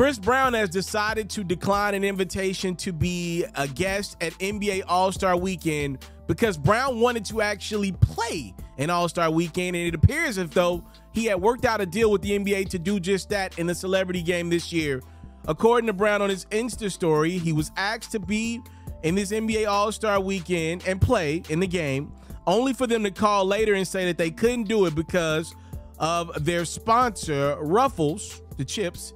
Chris Brown has decided to decline an invitation to be a guest at NBA All Star Weekend because Brown wanted to actually play an All Star Weekend, and it appears as though he had worked out a deal with the NBA to do just that in the celebrity game this year. According to Brown on his Insta story, he was asked to be in this NBA All Star Weekend and play in the game, only for them to call later and say that they couldn't do it because of their sponsor, Ruffles, the chips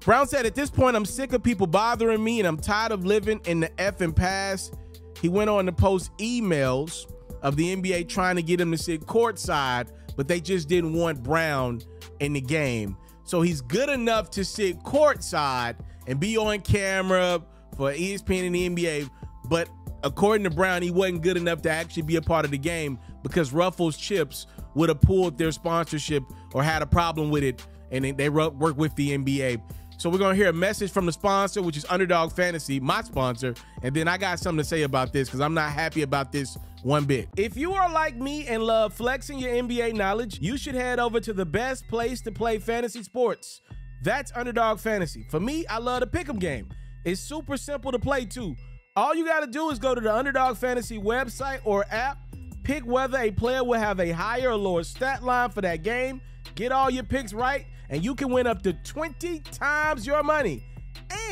Brown said, At this point, I'm sick of people bothering me and I'm tired of living in the effing past. He went on to post emails of the NBA trying to get him to sit courtside, but they just didn't want Brown in the game. So he's good enough to sit courtside and be on camera for ESPN and the NBA, but according to Brown, he wasn't good enough to actually be a part of the game because Ruffles Chips would have pulled their sponsorship or had a problem with it, and they work with the NBA. So we're gonna hear a message from the sponsor, which is Underdog Fantasy, my sponsor, and then I got something to say about this because I'm not happy about this one bit. If you are like me and love flexing your NBA knowledge, you should head over to the best place to play fantasy sports. That's Underdog Fantasy. For me, I love the pick'em game. It's super simple to play too. All you got to do is go to the Underdog Fantasy website or app, pick whether a player will have a higher or lower stat line for that game, get all your picks right, and you can win up to 20 times your money.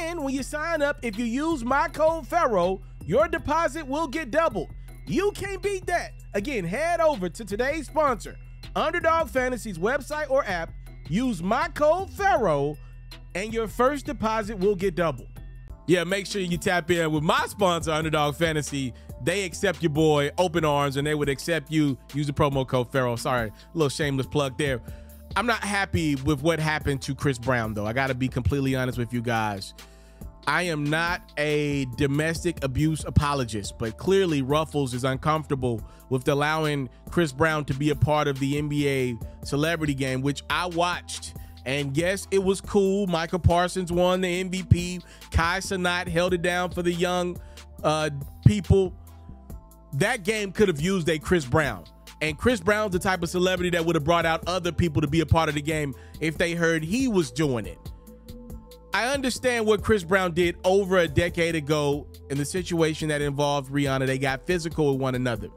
And when you sign up, if you use my code Pharaoh, your deposit will get doubled. You can't beat that. Again, head over to today's sponsor, Underdog Fantasy's website or app, use my code Pharaoh, and your first deposit will get doubled. Yeah, make sure you tap in with my sponsor, Underdog Fantasy. They accept your boy open arms and they would accept you. Use the promo code Pharaoh. Sorry, little shameless plug there. I'm not happy with what happened to Chris Brown, though. I got to be completely honest with you guys. I am not a domestic abuse apologist, but clearly Ruffles is uncomfortable with allowing Chris Brown to be a part of the NBA celebrity game, which I watched. And yes, it was cool. Micah Parsons won the MVP. Kai Cenat held it down for the young uh, people. That game could have used a Chris Brown. And Chris Brown's the type of celebrity that would have brought out other people to be a part of the game if they heard he was doing it. I understand what Chris Brown did over a decade ago in the situation that involved Rihanna. They got physical with one another.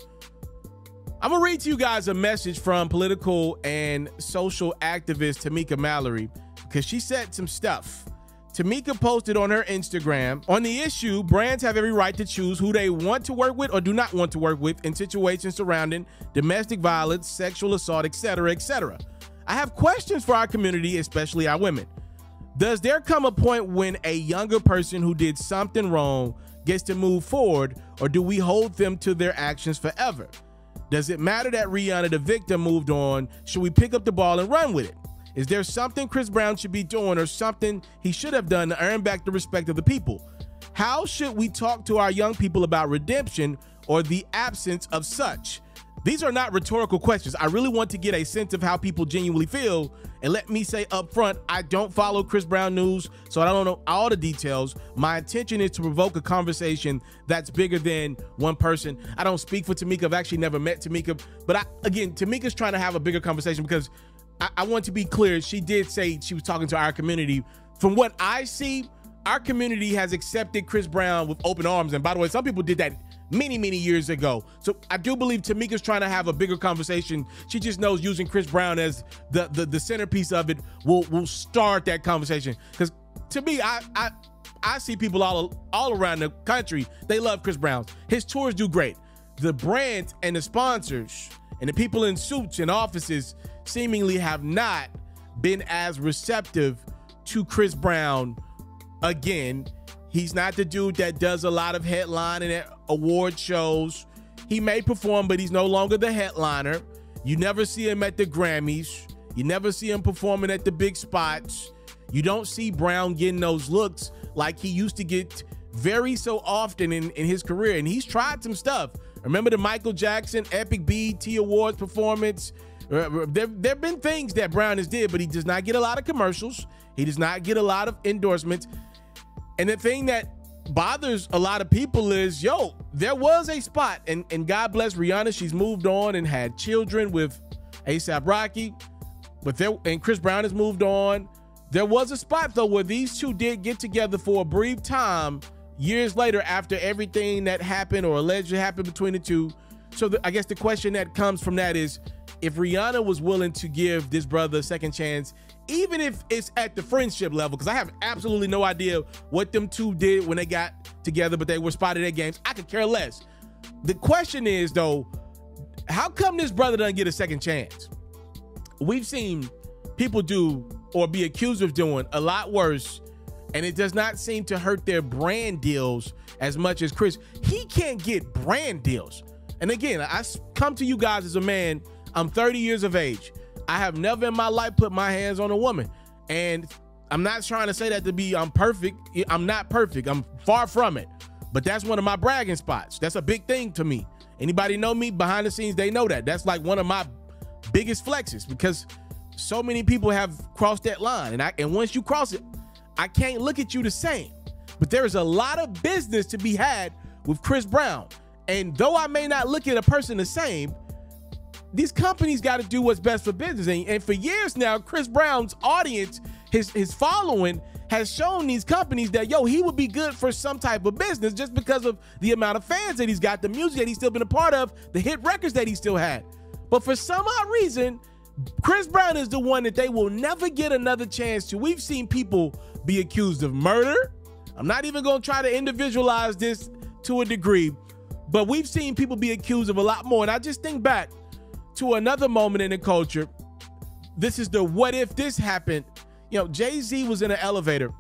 I'm gonna read to you guys a message from political and social activist Tamika Mallory because she said some stuff Tamika posted on her Instagram on the issue brands have every right to choose who they want to work with or do not want to work with in situations surrounding domestic violence, sexual assault, etc., etc. I have questions for our community, especially our women. Does there come a point when a younger person who did something wrong gets to move forward, or do we hold them to their actions forever? Does it matter that Rihanna, the victim, moved on? Should we pick up the ball and run with it? Is there something Chris Brown should be doing or something he should have done to earn back the respect of the people? How should we talk to our young people about redemption or the absence of such? These are not rhetorical questions. I really want to get a sense of how people genuinely feel. And let me say up front, I don't follow Chris Brown news, so I don't know all the details. My intention is to provoke a conversation that's bigger than one person. I don't speak for Tamika. I've actually never met Tamika. But I, again, Tamika's trying to have a bigger conversation because I, want to be clear. She did say she was talking to our community. From what I see, our community has accepted Chris Brown with open arms. And by the way, some people did that many, many years ago. So I do believe Tamika's trying to have a bigger conversation. She just knows using Chris Brown as the the, the centerpiece of it will will start that conversation. Because to me, I I I see people all all around the country. They love Chris Brown. His tours do great. The brands and the sponsors and the people in suits and offices seemingly have not been as receptive to Chris Brown again. He's not the dude that does a lot of headlining at award shows. He may perform, but he's no longer the headliner. You never see him at the Grammys. You never see him performing at the big spots. You don't see Brown getting those looks like he used to get very so often in, in his career. And he's tried some stuff. Remember the Michael Jackson Epic BET Awards performance? Uh, there there have been things that Brown has did, but he does not get a lot of commercials. He does not get a lot of endorsements. And the thing that bothers a lot of people is, yo, there was a spot, and, and God bless Rihanna, she's moved on and had children with ASAP Rocky, but there and Chris Brown has moved on. There was a spot though where these two did get together for a brief time years later after everything that happened or allegedly happened between the two. So the, I guess the question that comes from that is if Rihanna was willing to give this brother a second chance, even if it's at the friendship level, because I have absolutely no idea what them two did when they got together, but they were spotted at games. I could care less. The question is though, how come this brother doesn't get a second chance? We've seen people do or be accused of doing a lot worse, and it does not seem to hurt their brand deals as much as Chris. He can't get brand deals. And again, I come to you guys as a man. I'm 30 years of age. I have never in my life put my hands on a woman. And I'm not trying to say that to be I'm perfect. I'm not perfect. I'm far from it. But that's one of my bragging spots. That's a big thing to me. Anybody know me behind the scenes, they know that. That's like one of my biggest flexes because so many people have crossed that line. And I and once you cross it, I can't look at you the same. But there is a lot of business to be had with Chris Brown. And though I may not look at a person the same, these companies got to do what's best for business. And, and, for years now, Chris Brown's audience, his his following, has shown these companies that yo, he would be good for some type of business just because of the amount of fans that he's got, the music that he's still been a part of, the hit records that he still had. But for some odd reason, Chris Brown is the one that they will never get another chance to. We've seen people be accused of murder. I'm not even to try to individualize this to a degree, but we've seen people be accused of a lot more. And I just think back to another moment in the culture. This is the what if this happened. You know, Jay Z was in an elevator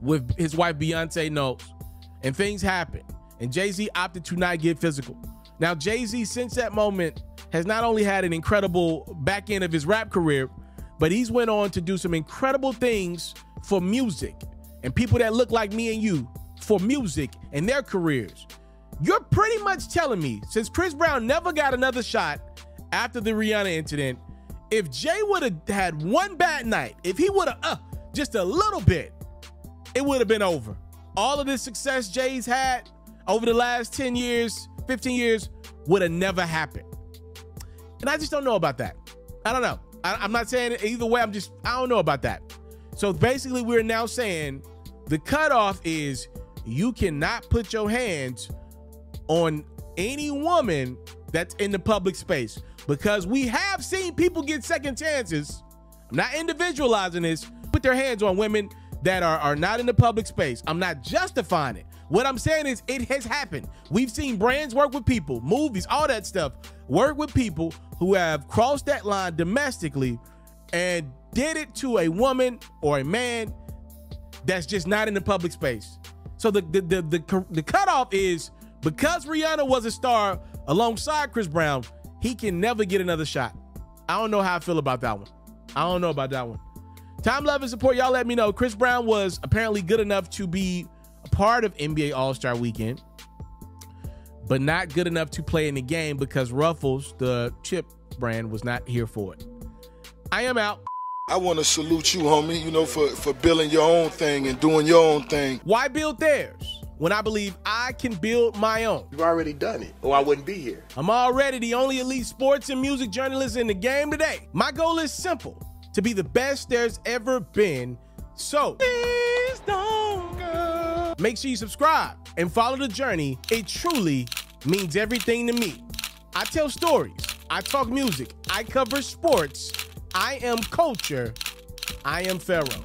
with his wife Beyonce Knowles, and things happened. And Jay Z opted to not get physical. Now, Jay Z, since that moment, has not only had an incredible back end of his rap career, but he's went on to do some incredible things for music and people that look like me and you for music and their careers. You're pretty much telling me since Chris Brown never got another shot after the Rihanna incident, if Jay would have had one bad night, if he would have uh, just a little bit, it would have been over. All of the success Jay's had over the last 10 years, 15 years would have never happened. And I just don't know about that. I don't know. I, I'm not saying either way. I'm just, I don't know about that. So basically, we're now saying the cutoff is you cannot put your hands on any woman that's in the public space because we have seen people get second chances. I'm not individualizing this, put their hands on women that are, are not in the public space. I'm not justifying it. What I'm saying is it has happened. We've seen brands work with people, movies, all that stuff, work with people who have crossed that line domestically and did it to a woman or a man that's just not in the public space. So the the the the, the cutoff is because Rihanna was a star alongside Chris Brown, he can never get another shot. I don't know how I feel about that one. I don't know about that one. Time, love, and support. Y'all let me know. Chris Brown was apparently good enough to be a part of NBA All Star Weekend but not good enough to play in the game because Ruffles, the chip brand, was not here for it. I am out. I want to salute you, homie, you know, for, for building your own thing and doing your own thing. Why build theirs when I believe I can build my own? You've already done it, or I wouldn't be here. I'm already the only elite sports and music journalist in the game today. My goal is simple to be the best there's ever been. So, please don't go. Make sure you subscribe and follow the journey. It truly means everything to me. I tell stories, I talk music, I cover sports, I am culture, I am Pharaoh.